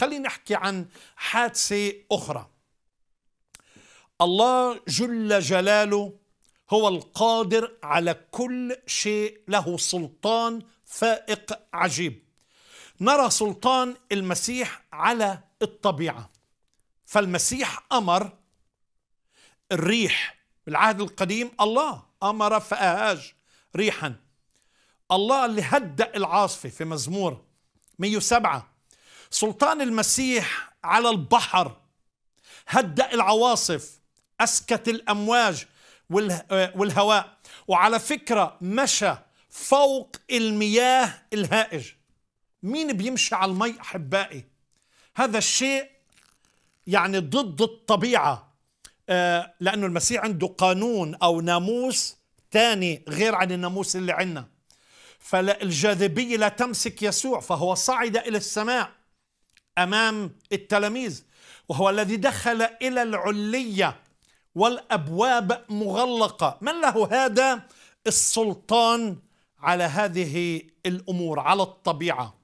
خلينا نحكي عن حادثة أخرى. الله جل جلاله هو القادر على كل شيء له سلطان فائق عجيب. نرى سلطان المسيح على الطبيعة. فالمسيح أمر الريح. بالعهد القديم الله أمر فاهاج ريحا. الله اللي هدأ العاصفة في مزمور 107 سلطان المسيح على البحر هدأ العواصف أسكت الأمواج والهواء وعلى فكرة مشى فوق المياه الهائج. مين بيمشي على المي أحبائي؟ هذا الشيء يعني ضد الطبيعة آه، لأنه المسيح عنده قانون أو ناموس ثاني غير عن الناموس اللي عندنا. فالجاذبيه لا تمسك يسوع فهو صعد إلى السماء. أمام التلاميذ وهو الذي دخل إلى العلية والأبواب مغلقة. من له هذا؟ السلطان على هذه الأمور على الطبيعة.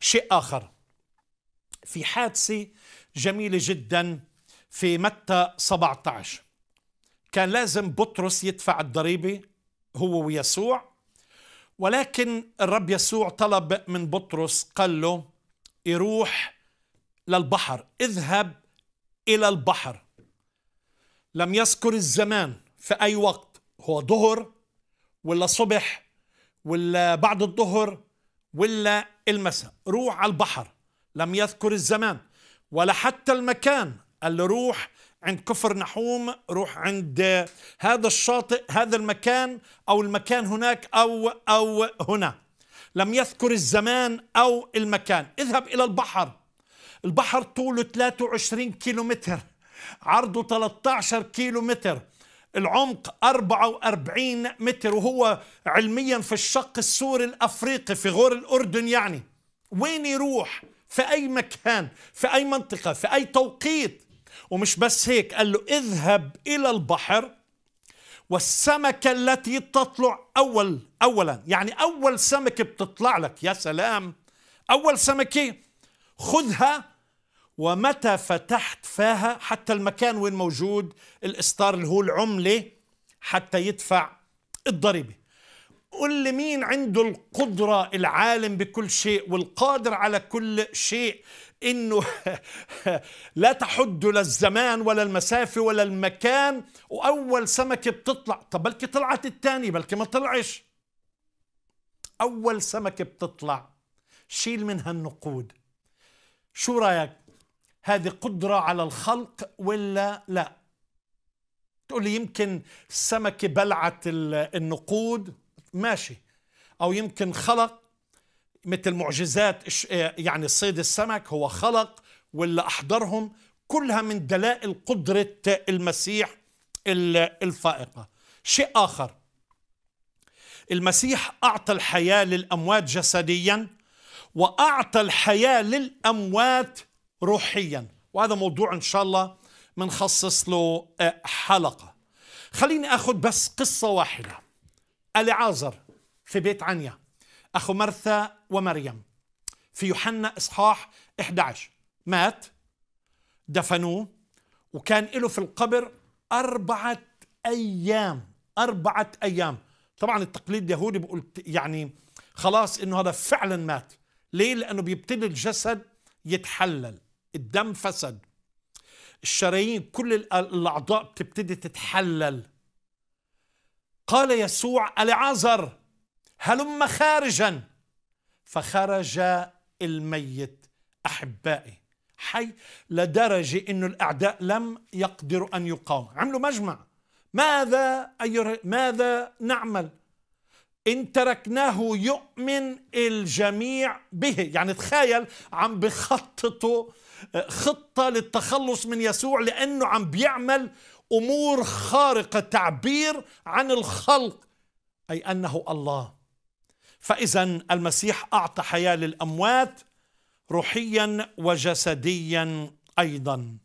شيء آخر. في حادثة جميلة جدا في متى 17 كان لازم بطرس يدفع الضريبة هو ويسوع ولكن الرب يسوع طلب من بطرس قال له يروح للبحر. اذهب إلى البحر. لم يذكر الزمان في أي وقت. هو ظهر ولا صبح ولا بعد الظهر ولا المساء. روح على البحر. لم يذكر الزمان ولا حتى المكان قال له روح عند كفر نحوم روح عند هذا الشاطئ هذا المكان أو المكان هناك أو أو هنا. لم يذكر الزمان أو المكان. اذهب إلى البحر. البحر طوله 23 كيلومتر. عرضه 13 كيلو متر العمق 44 متر. وهو علميا في الشق السوري الأفريقي في غور الأردن يعني. وين يروح؟ في أي مكان؟ في أي منطقة؟ في أي توقيت؟ ومش بس هيك قال له اذهب إلى البحر. والسمكه التي تطلع أول اولا يعني أول سمكه بتطلع لك يا سلام. أول سمكه خذها ومتى فتحت فاها حتى المكان وين موجود الإصدار اللي هو العملة حتى يدفع الضريبة. قل لي مين عنده القدرة العالم بكل شيء والقادر على كل شيء إنه لا تحد لا الزمان ولا المسافة ولا المكان وأول سمكة بتطلع. طب بلكي طلعت الثانية بلكي ما طلعش. أول سمكة بتطلع. شيل منها النقود شو رأيك؟ هذه قدرة على الخلق ولا لا؟ تقول لي يمكن السمكة بلعت النقود؟ ماشي. أو يمكن خلق مثل معجزات يعني صيد السمك هو خلق ولا أحضرهم كلها من دلائل قدرة المسيح الفائقة. شيء آخر. المسيح أعطى الحياة للأموات جسديا وأعطى الحياة للأموات روحيا. وهذا موضوع إن شاء الله بنخصص له آه، حلقة. خليني آخذ بس قصة واحدة. العازر في بيت عنيا أخو مرثا ومريم. في يوحنا إصحاح 11 مات دفنوه وكان له في القبر أربعة أيام أربعة أيام. طبعا التقليد اليهودي بقول يعني خلاص إنه هذا فعلا مات. ليه؟ لأنه بيبتدي الجسد يتحلل الدم فسد. الشرايين كل الأعضاء بتبتدي تتحلل. قال يسوع ألعازر هلم خارجا. فخرج الميت أحبائي. حي لدرجة إنه الأعداء لم يقدروا أن يقاوموا. عملوا مجمع. ماذا أي ماذا نعمل؟ إن تركناه يؤمن الجميع به. يعني تخيل عم بخططوا خطة للتخلص من يسوع لأنه عم بيعمل أمور خارقة تعبير عن الخلق أي أنه الله. فإذا المسيح أعطى حياة للأموات روحيا وجسديا أيضا.